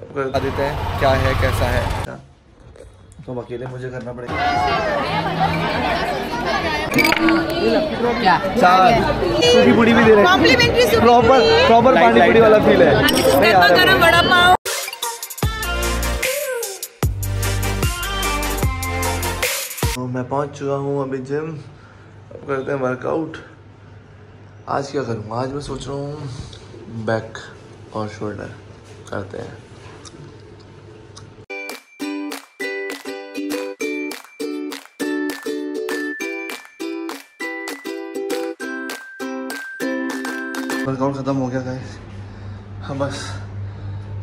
बता देते हैं क्या है कैसा है। तो अकेले मुझे करना पड़ेगा। चार। सूखी पूरी भी दे रहे प्रॉपर प्रॉपर पानी पूरी वाला फील है। है। तो मैं पहुँच चुका हूँ अभी जिम अब करते हैं वर्कआउट आज क्या करूँ? आज मैं सोच रहा हूँ बैक और शोल्डर करते हैं। वर्कआउट ख़त्म हो गया गाइस हम बस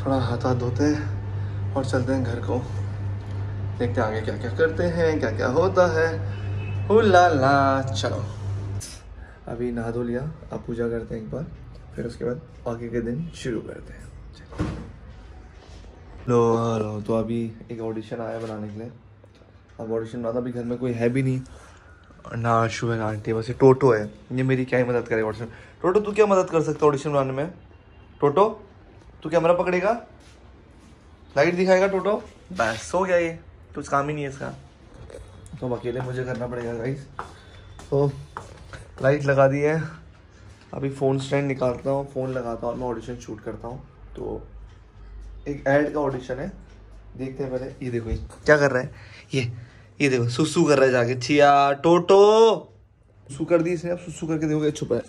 थोड़ा हाथ हाथ धोते हैं और चलते हैं घर को। देखते हैं आगे क्या क्या करते हैं क्या क्या होता है। हुला ला चलो। अभी नहा धो लिया, अब पूजा करते हैं एक बार, फिर उसके बाद आगे के दिन शुरू करते हैं। लो हेलो तो अभी एक ऑडिशन आया बनाने के लिए। अब ऑडिशन बनाता अभी घर में कोई है भी नहीं। ना आशु है, ना आंटी ये टोटो है। ये मेरी क्या ही मदद करेगा ऑडिशन टोटो, तू क्या मदद कर सकता है ऑडिशन बनाने में? टोटो, तू कैमरा पकड़ेगा? लाइट दिखाएगा टोटो? बस, हो गया ये। कुछ काम ही नहीं है इसका। तो अकेले मुझे करना पड़ेगा गाइस तो लाइट लगा दी है। अभी फ़ोन स्टैंड निकालता हूँ फ़ोन लगाता हूँ, मैं ऑडिशन शूट करता हूँ। तो एक ऐड का ऑडिशन है। देखते हैं पहले। ये देखो, ये क्या कर रहा है? ये ये देखो, सुसु कर रहा है जाके। छिया, टोटो। सुसु कर दी इसने अब सुसु करके देखोगे छुपा है।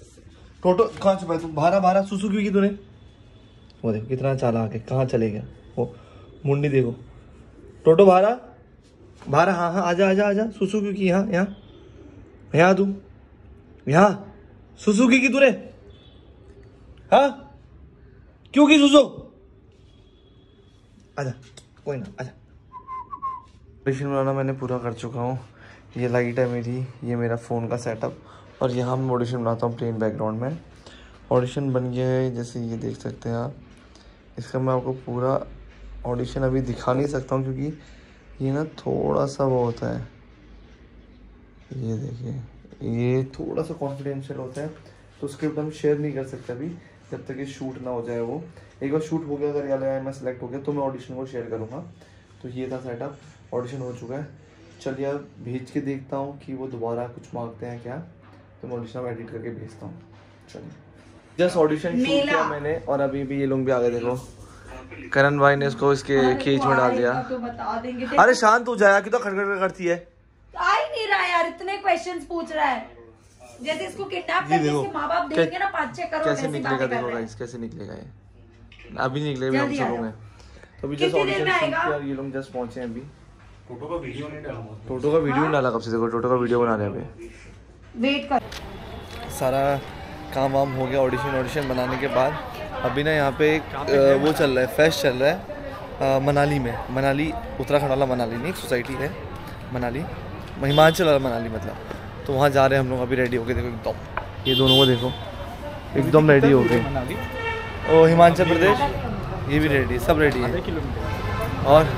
टोटो, कहाँ छुपा है तू? बारह बारह सुसु क्यों की तूने? वो देखो, कितना चालाक है, कहाँ चले गया? वो मुंडी देखो। टोटो बारह बारह हाँ हाँ आजा आजा आजा। सुसु क्यों की? यहाँ यहाँ। यहाँ तू। यहाँ। सुसु की तूने? हाँ? क्यों की सुसु? आजा, कोई ना, आजा। ऑडिशन बनाना मैंने पूरा कर चुका हूँ। ये लाइट है मेरी, ये मेरा फ़ोन का सेटअप और यहाँ मैं ऑडिशन बनाता हूँ प्लेन बैकग्राउंड में। ऑडिशन बन गया है, जैसे ये देख सकते हैं आप। इसका मैं आपको पूरा ऑडिशन अभी दिखा नहीं सकता हूँ क्योंकि ये ना थोड़ा सा वो होता है। ये देखिए, ये थोड़ा सा कॉन्फिडेंशियल होता है तो स्क्रिप्ट हम शेयर नहीं कर सकते अभी, जब तक ये शूट ना हो जाए वो। एक बार शूट हो गया, अगर यार मैं सेलेक्ट हो गया तो मैं ऑडिशन को शेयर करूँगा। तो ये था सेटअप ऑडिशन हो चुका है। चलिए अब भेज के देखता हूँ कि वो दोबारा कुछ मांगते हैं क्या। तो मैं ऑडिशन एडिट करके भेजता हूँ। चलिए। जस्ट ऑडिशन शूट किया मैंने और अभी भी ये लोग भी आ गए देखो। करण भाई ने इसको इसके केज में डाल दिया। तो बता देंगे। अरे शांत हो जाया कितना खड़खड़ करती है। आ ही नहीं रहा यार इतने क्वेश्चंस पूछ रहा है। जैसे इसको किडनैप करके इसके माँ बाप देंगे ना पाँच छह करोड़ कैसे निकलेगा देखो गाइस कैसे निकलेगा ये। अभी निकलेगा हम सब। होंगे तो अभी जस्ट ऑडिशन में शूट किया और ये लोग जस्ट पहुँचे हैं अभी। टोटो का वीडियो नहीं डाला टोटो का वीडियो नहीं डाला कब से? देखो टोटो का वीडियो बना रहे हैं अभी। वेट कर। सारा काम वाम हो गया ऑडिशन ऑडिशन बनाने के बाद। अभी ना यहाँ पे एक वो चल रहा है फेस्ट चल रहा है मनाली में। मनाली उत्तराखंड वाला मनाली नहीं एक सोसाइटी है मनाली। हिमाचल वाला मनाली मतलब। तो वहाँ जा रहे हैं हम लोग अभी रेडी होके देखो एकदम। ये दोनों को देखो। एकदम रेडी हो गए। ओ हिमाचल प्रदेश। ये भी रेडी सब रेडी है। और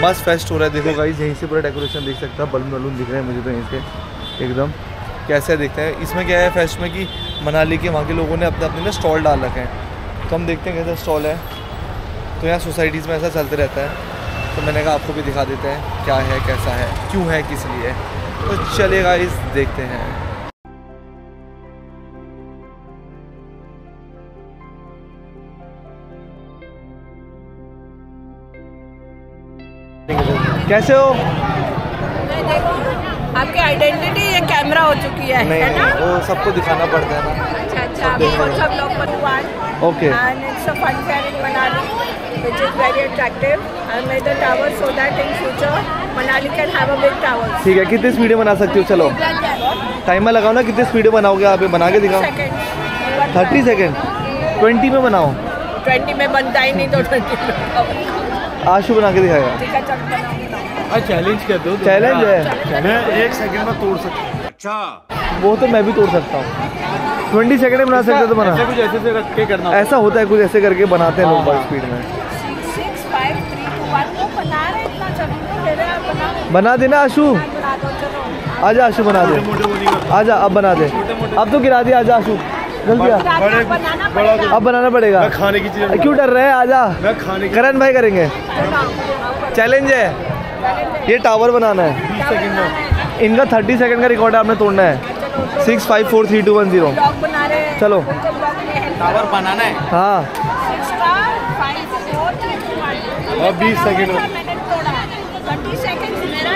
मस्त फेस्ट हो रहा है। देखो गाइस यहीं से पूरा डेकोरेशन देख सकता है। बलून वलून दिख रहे हैं मुझे तो यहीं से एकदम। कैसे दिखते हैं। इसमें क्या है फेस्ट में कि मनाली के वहाँ के लोगों ने अपने अपने ना स्टॉल डाल रखे हैं। तो हम देखते हैं कैसा स्टॉल है। तो यहाँ सोसाइटीज़ में ऐसा चलते रहता है। तो मैंने कहा आपको भी दिखा देते हैं क्या है कैसा है क्यों है किस लिए। तो चलिए गाइस देखते हैं। कैसे हो? आपकी आइडेंटिटी ये कैमरा हो चुकी है नहीं है ना? वो सबको दिखाना पड़ता है ना। अच्छा अच्छा सब वो सब लोग okay and it's a fun fair in Manali which is very attractive. I made the tower so that in future Manali can have a big tower ठीक है कितनी स्पीड में बना सकती हो? चलो। टाइमर लगाओ ना कितनी स्पीड में बनाओगे? आप बना के दिखाओ। थर्टी सेकेंड ट्वेंटी में बनाओ। ट्वेंटी में बनता ही नहीं तो ट्वेंटी में आशु बना के दिखाएगा। ठीक है चल बनाऊँगी चैलेंज कर दो चैलेंज है। मैं एक सेकंड में तोड़ सकता अच्छा। वो तो मैं भी तोड़ सकता हूँ। ट्वेंटी सेकेंड में बना सकते हो तो ऐसे बना कुछ ऐसे से रख के करना ऐसा होता है कुछ ऐसे करके बनाते हैं लोग स्पीड में। बना रहे हैं बनाओ बना देना आशु। आजा आशु बना दे। आजा अब बना दे। अब तो गिरा दिया आजा आशु। जल्दी अब बनाना पड़ेगा। मैं खाने की चीज़ क्यों डर रहे हैं? आजा। मैं खाने करण भाई करेंगे। चैलेंज है। ये टावर बनाना है। बीस सेकंड इनका थर्टी सेकंड का रिकॉर्ड है आपने तोड़ना है। Six five four three two one zero blog बना रहे हैं। चलो। टावर बनाना है। हाँ. और 20 सेकंड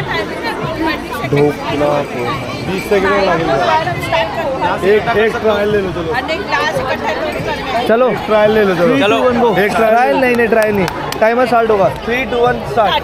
में। मैंने तोड़ा 20 seconds मेरा टाइमिंग 20 seconds बीस सेकेंड लगेगा एक एक ट्रायल ले लो चलो। चलो ट्रायल ले लो चलो। चलो। एक ट्रायल नहीं नहीं ट्रायल नहीं। टाइमर स्टार्ट होगा। थ्री टू वन स्टार्ट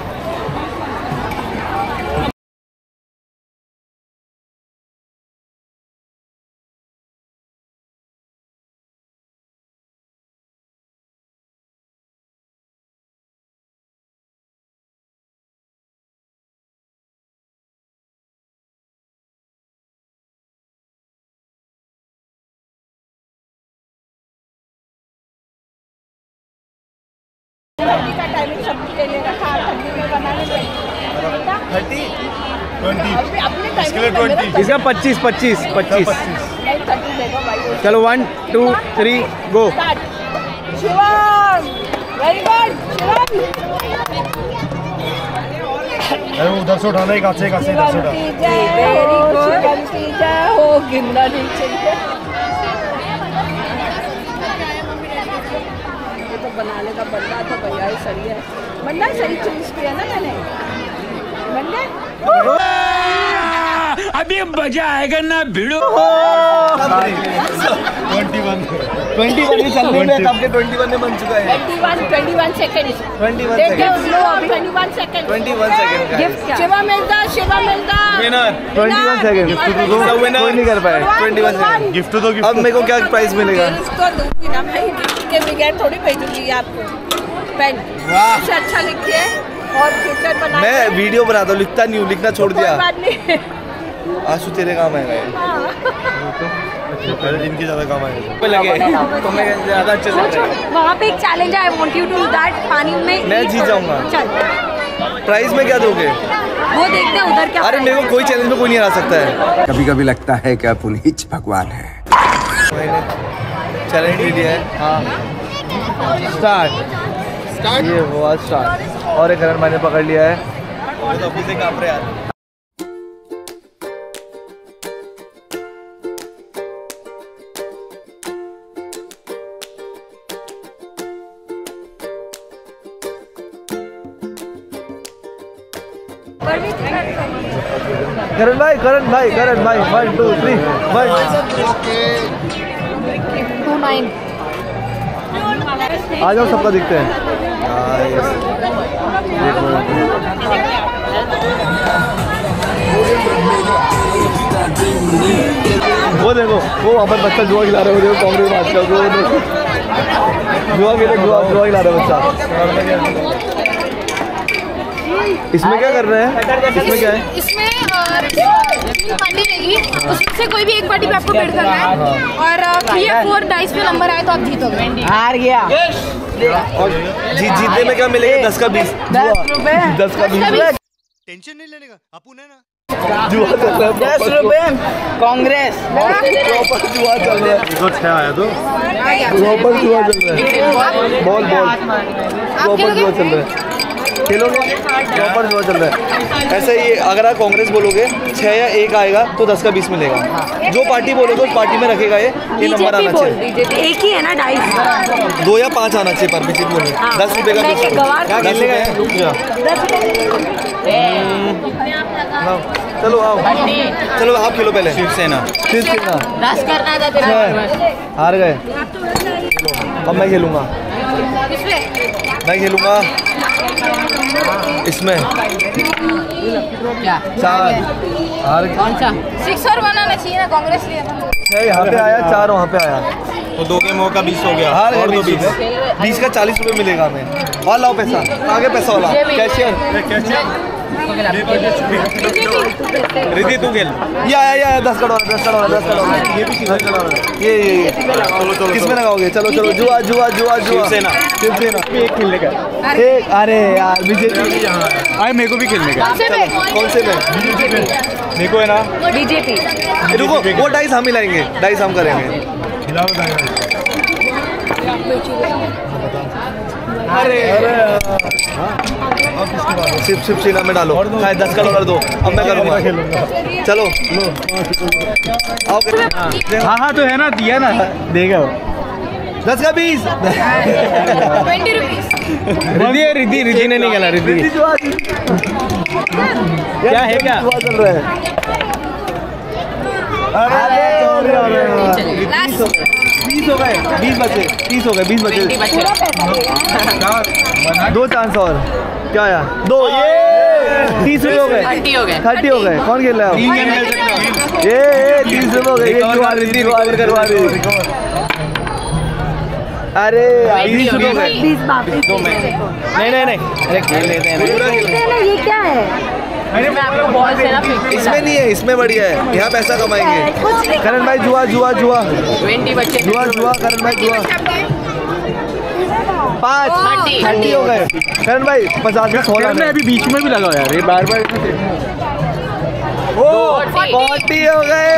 ठंडी का टाइमिंग सब के लिए रखा ठंडी में बनाने थर्टी? ट्वेंटी। अपने इसके लिए टाइमिंग 20 इसका पच्चीस पच्चीस पच्चीस। चलो one two three go Shivam very good अरे उधर से उठाना एक हाथ से से इधर से उठा। हो शिवम की जय हो नहीं चाहिए ये तो बनाने का बंदा तो भैया ही सही है। बंदा सही चूज़ किया ना मैंने? बंदा? अभी मज़ा आएगा ना भिड़ो। Twenty one. ट्वेंटी वन ही चल रही है। तब के ट्वेंटी वन में बन चुका है। 21 21 सेकंड्स ट्वेंटी वन सेकंड लो अभी 21 second twenty one second gift क्या? शिवा मिलता शिवा मिलता। ट्वेंटी वन सेकंड कोई नहीं कर पाए ट्वेंटी वन सेकंड गिफ्ट तो गिफ्ट अब मेरे को क्या प्राइस मिलेगा? इसको दूँगी ना। भाई गिफ्ट के बगैर थोड़ी भेजूँगी आपको। पेन वाह। अच्छा लिखिए और फ्यूचर बना मैं वीडियो बनाता हूँ लिखता नहीं हूँ लिखना छोड़ दिया। बात नहीं। आँसू तेरे काम आएगा। अरे इनके ज़्यादा काम आएगा। लगे। तो मैं ज़्यादा अच्छे से वहाँ पे एक challenge I want you to that पानी में मैं जीत जाऊँगा। चल। प्राइस में क्या दोगे? वो देखते हैं उधर क्या अरे मेरे को कोई चैलेंज में कोई नहीं हरा सकता है। कभी कभी लगता है कि आप उन्हीं भगवान है। मैंने चैलेंज ले लिया है। हाँ। स्टार्ट ये हुआ स्टार्ट और एक करण मैंने पकड़ लिया है। करण भाई करण भाई one two three one two nine आ जाओ सबका दिखते हैं। वो देखो वो वहाँ पर बच्चा जुआ खिला रहे हो वो देखो कांग्रेस बात कर वो देखो। जुआ खेले जुआ जुआ खिला रहे है बच्चा। इसमें क्या कर रहे हैं? इसमें क्या है? इसमें पार्टी रहेगी उसमें से कोई भी एक पार्टी पे आपको बेट करना है। और थ्री या फोर डाइस पे नंबर आए तो आप जीतोगे। और जीत जीतने में क्या मिलेगा? दस का बीस। दस दस का बीस। टेंशन नहीं लेने का। अपुन है ना? जुआ चल रहा है दस रुपए। कांग्रेस। जुआ चल रहा है तो छह आया तो। प्रॉपर जुआ चल रहा है प्रॉपर जुआ चल रहा है। खेलोगे? प्रॉपर जुआ चल रहा है। ऐसे ही अगर आप कांग्रेस बोलोगे छह या एक आएगा तो दस का बीस मिलेगा। जो पार्टी बोलोगे उस पार्टी में रखेगा ये। ये नंबर आना चाहिए। एक ही है ना डाइस दो या पाँच आना चाहिए पर बीजेपी बोले हाँ। दस रुपए का चलो आओ। चलो आप खेलो पहले। शिवसेना। शिवसेना। दस करना था हार। गए। अब मैं खेलूँगा। मैं खेलूँगा। इसमें। चार। हार सा? सिक्स और बनाना चाहिए ना कांग्रेस लिए। छह यहाँ पे आया चार वहाँ पे आया। तो दो के मौका बीस हो गया। हार और दो बीस बीस। का चालीस रुपये मिलेगा हमें। और लाओ पैसा। आगे पैसा वाला। कैशियर कैशियर रिद्धि तू खेल ये ये आया दस करोड़ दस करोड़ दस करोड़. ये भी दस करोड़ ये ये ये. चलो चलो किसमें लगाओगे? चलो चलो. जुआ जुआ जुआ जुआ. शिवसेना। शिवसेना. एक खेलने का एक अरे यार बीजेपी. आए मेरे को भी खेलने का कौन से पे कौन से में? मेरे को है ना? बीजेपी. रुको वो डाइस हम ही लाएँगे. डाइस हम करेंगे. सिप सिप सीना में डालो। चाहे दस का कर दो। अब मैं करूँगा। चलो। हाँ। हाँ तो है ना दिया ना। देगा दस का बीस। रिद्धि रिद्धि रिद्धि ने निकाला रिद्धि। क्या है क्या? चल रहा है। लास्ट बीस हो गए। बीस बचे। तीस हो गए बीस बचे। दो चांस और। क्या आया? दो ये! तीस रुपये हो गए। थर्टी हो गए। हो कौन खेल रहा है ये ये तीस रुपये हो गए। अरे बीस रुपये हो गए। नहीं नहीं नहीं। अरे खेल लेते हैं ये क्या है? मैं आपको बॉल से ना इसमें नहीं है इसमें बढ़िया है। यहाँ पैसा कमाएँगे। करण भाई जुआ जुआ जुआ। ट्वेंटी जुआ जुआ करण भाई जुआ। पाँच। थर्टी। हो गए। करण भाई पचास का सोलह में अभी बीच में भी लगा यार ये बार बार फोर्टी हो गए।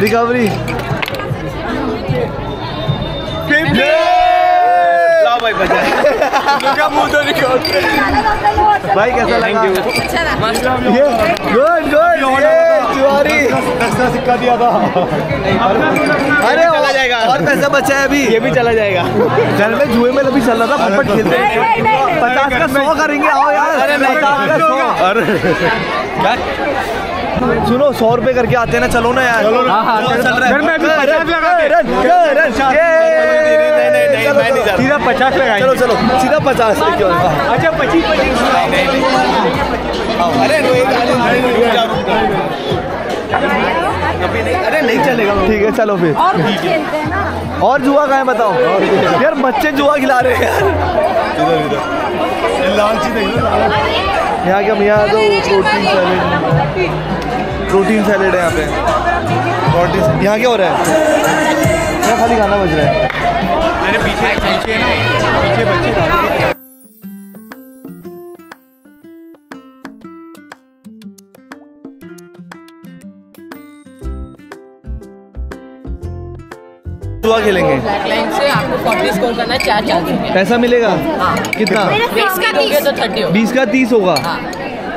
रिकवरी। भाई बचा भाई कैसा लगा? अच्छा ये गुड गुड ये जुआरी। सिक्का दिया था। अरे चला जाएगा। और पैसा बचा है अभी। ये भी चला जाएगा। घर में जुए में अभी चल रहा था फटफट खेलते हैं। पचास का सौ करेंगे आओ यार। अरे पचास का सौ। अरे। सुनो सौ रुपए करके आते हैं ना चलो ना यार। हाँ, हाँ, चल है। चलो। सीधा पचास लगाएँगे। चलो चलो। सीधा पचास अच्छा पच्चीस पच्चीस। अरे अरे नहीं चलेगा। ठीक है चलो फिर। और खेलते हैं ना? और जुआ कहाँ है बताओ। यार बच्चे जुआ खिला रहे हैं। यहाँ क्या यहाँ तो प्रोटीन सैलेड प्रोटीन सैलेड है यहाँ पे। प्रोटीन यहाँ क्या हो रहा है? यहाँ खाली गाना बज रहा है। मेरे पीछे पीछे पीछे बच्चे जुआ खेलेंगे। लाइन से आपको फोर्टी स्कोर करना है चार पैसा मिलेगा? कितना? बीस का होगे तो बीस का तीस होगा? हाँ।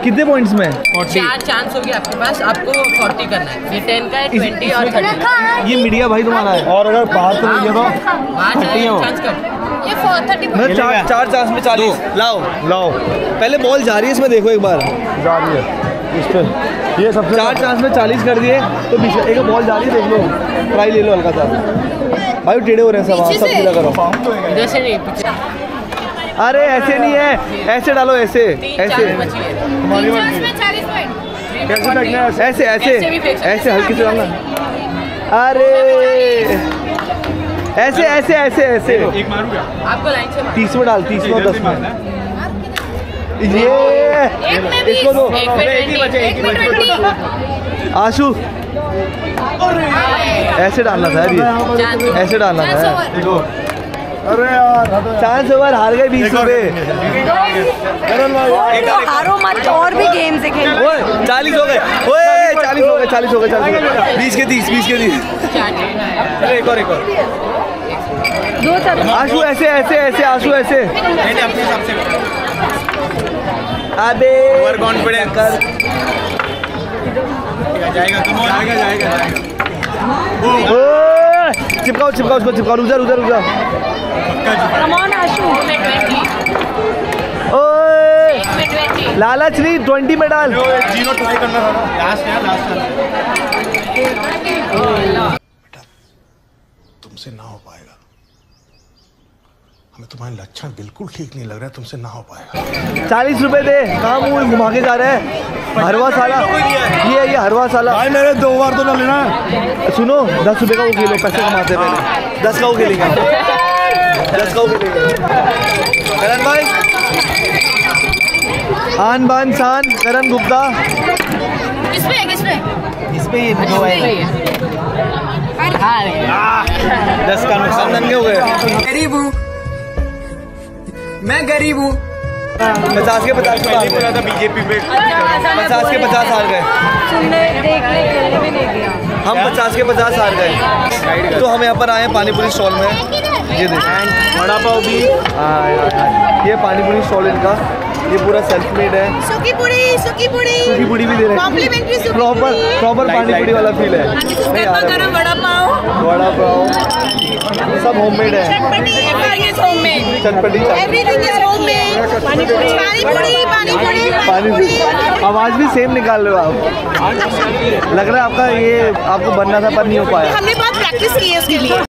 कितने पॉइंट्स में? चार चांस होगी आपके पास आपको फोर्टी करना है। ये टेन का है ट्वेंटी और थर्टी ये मीडिया भाई तुम्हारा है। और अगर बाहर तो? नहीं है वहाँ चाहे ये फोर थर्टी मतलब चार चार चांस में चालीस। लाओ। लाओ। पहले बॉल जा रही है इसमें देखो एक बार। जा रही है। इस पे। ये सबसे चार चांस में चालीस कर दिए। तो एक बॉल जा रही है देख लो। ट्राई ले लो हल्का सा। भाई टेढ़े हो रहे हैं सब हाँ, सब गिला करो। इधर से नहीं पीछे। अरे ऐसे नहीं है। ऐसे डालो ऐसे ऐसे। है। है? ऐसे? ऐसे ऐसे हल्के से डालना अरे। ऐसे ऐसे ऐसे ऐसे। एक मारू आपको लाइन से तीस में डाल तीस में दस में ये। एक में बीस इसको दो। एक में ट्वेंटी एक में ट्वेंटी आशु। ऐसे डालना था ऐसे डालना था। अरे यार चांस ओवर हार गए बीस रुपए। तो हारो मत और भी गेम से खेलो। चालीस हो गए। ओए चालीस हो गए चालीस हो गए चालीस बीस के तीस बीस के तीस। एक और एक और। दो सब। आशु ऐसे ऐसे ऐसे आशु ऐसे। अबे ओवर कॉन्फिडेंस कर। जाएगा तुम जाएगा जाएगा। चिपकाओ चिपकाओ उसको चिपकाओ उधर उधर ओए लालच नहीं ट्वेंटी में डाल। ज़ीरो ट्राई करना था लास्ट है लास्ट तुमसे ना हो पाएगा। हमें तुम्हारे लक्षण बिल्कुल ठीक नहीं लग रहा है तुमसे ना हो पाएगा। चालीस रुपए दे। कहाँ मुँह घुमा के जा रहे हैं? हरवा साला। ये ये हरवा साला। भाई मेरे दो बार तो ना लेना। सुनो दस रुपए का वो खेलो पैसे कमाते पहले। दस का वो खेलेंगे दस का वो खेलेंगे करण भाई। आन बान शान करण गुप्ता। किस पे है किस पे? इस पे ये है दस का नुकसान नंगे हो गए गरीब हूँ। मैं गरीब हूँ। पचास के पचास साल था बीजेपी में पचास के पचास साल गए। हम पचास के पचास साल गए। तो हम यहाँ पर आए हैं पानीपुरी स्टॉल में। ये देखें। वड़ा पाव भी। हाँ यार, यार। ये पानीपुरी स्टॉल इनका। ये पूरा सेल्फ मेड है। सुकी पूरी सुकी पूरी सूखी पूरी भी दे रहे हैं। सूखी प्रॉपर पूरी। प्रॉपर पानीपुरी वाला फील है। नहीं आ रहा है। वड़ा पाव। वड़ा पाव। ये सब होममेड है। चटपटी पानी पूरी पानी पूरी पानी पूरी पानी आवाज़ भी सेम निकाल रहे हो आप। लग रहा है आपका ये आपको बनना था पर नहीं हो पाया। हमने बहुत प्रैक्टिस की है इसके लिए।